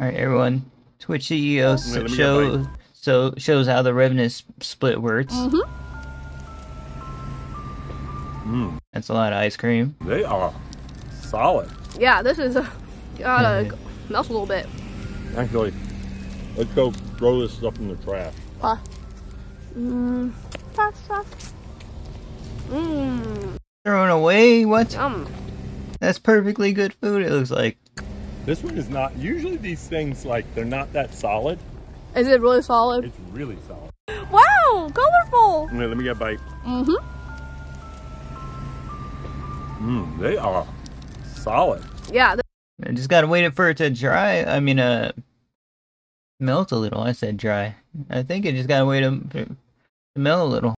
All right, everyone. Twitch CEO s- Wait, let me get show so shows how the revenue s- split works. Mm-hmm. Mm, That's a lot of ice cream. they are solid. Yeah, this is uh, gotta melt a little bit. Actually, let's go throw this stuff in the trash. Uh, mm, pasta. Mmm, Thrown away? What? yum. That's perfectly good food. It looks like. This one is not. Usually these things like they're not that solid. Is it really solid? It's really solid. Wow, colorful. Here, let me get a bite. Mm-hmm. Mm, they are solid. Yeah, th- I just gotta wait it for it to dry. I mean, uh, melt a little. I said dry. I think it just gotta wait to, to melt a little.